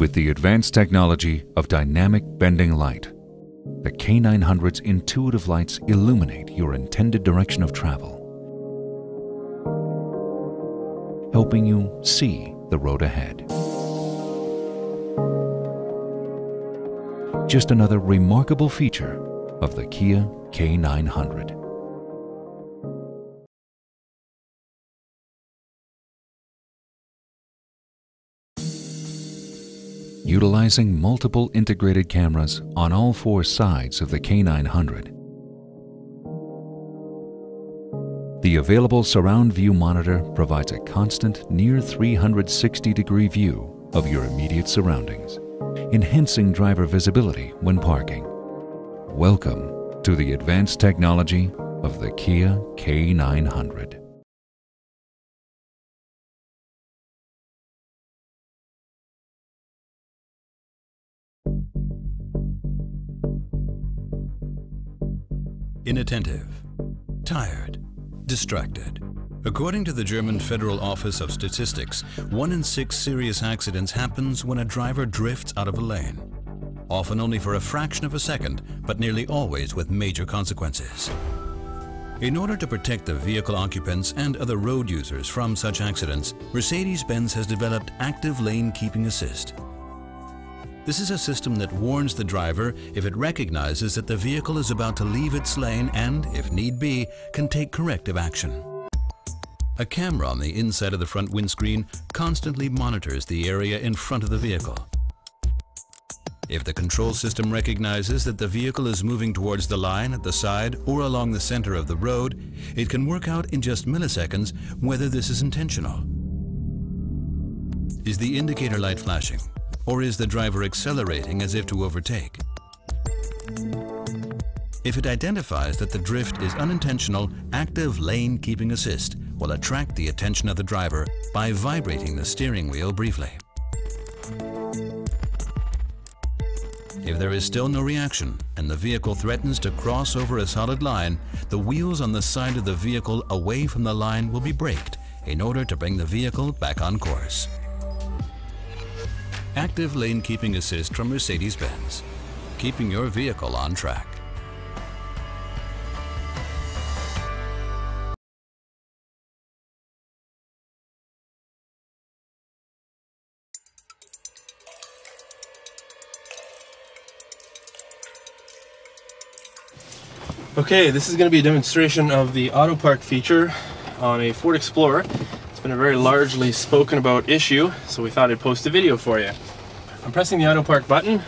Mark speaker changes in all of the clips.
Speaker 1: With the advanced technology of dynamic bending light, the K900's intuitive lights illuminate your intended direction of travel, helping you see the road ahead. Just another remarkable feature of the Kia K900. Utilizing multiple integrated cameras on all four sides of the K900, the available surround view monitor provides a constant near 360 degree view of your immediate surroundings, enhancing driver visibility when parking. Welcome to the advanced technology of the Kia K900.
Speaker 2: Inattentive. Tired. Distracted. According to the German Federal Office of Statistics, one in six serious accidents happens when a driver drifts out of a lane. Often only for a fraction of a second, but nearly always with major consequences. In order to protect the vehicle occupants and other road users from such accidents, Mercedes-Benz has developed Active Lane Keeping Assist. This is a system that warns the driver if it recognizes that the vehicle is about to leave its lane and, if need be, can take corrective action. A camera on the inside of the front windscreen constantly monitors the area in front of the vehicle. If the control system recognizes that the vehicle is moving towards the line at the side or along the center of the road, it can work out in just milliseconds whether this is intentional. Is the indicator light flashing? Or is the driver accelerating as if to overtake? If it identifies that the drift is unintentional, active lane keeping assist will attract the attention of the driver by vibrating the steering wheel briefly. If there is still no reaction and the vehicle threatens to cross over a solid line, the wheels on the side of the vehicle away from the line will be braked in order to bring the vehicle back on course. Active Lane Keeping Assist from Mercedes-Benz, keeping your vehicle on track.
Speaker 3: Okay, this is going to be a demonstration of the auto park feature on a Ford Explorer. It's been a very largely spoken about issue, so we thought I'd post a video for you. I'm pressing the auto park button.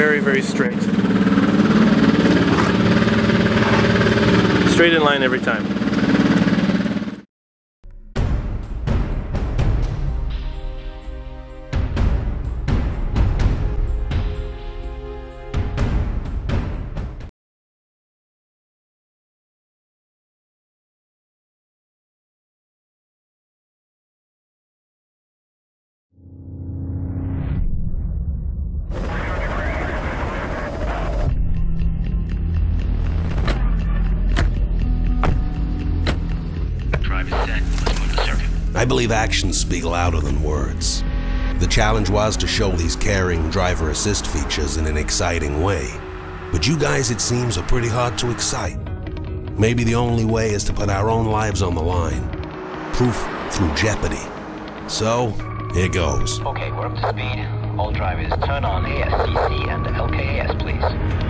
Speaker 3: Very, very straight. Straight in line every time.
Speaker 4: I believe actions speak louder than words. The challenge was to show these caring driver assist features in an exciting way. But you guys, it seems, are pretty hard to excite. Maybe the only way is to put our own lives on the line. Proof through jeopardy. So, here goes.
Speaker 5: Okay, we're up to speed. All drivers, turn on ASCC and LKAS, please.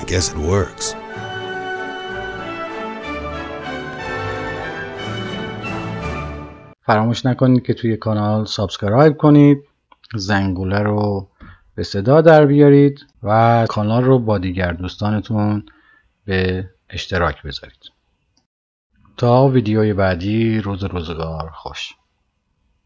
Speaker 4: I guess it works.
Speaker 6: فراموش نکنید که توی کانال سابسکرایب کنید زنگوله رو به صدا در بیارید و کانال رو با دیگر دوستانتون به اشتراک بذارید تا ویدیوی بعدی روز روزگار خوش